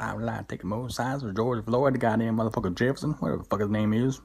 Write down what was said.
I would like to take the most sides with George Floyd, the goddamn motherfucker Jefferson, whatever the fuck his name is.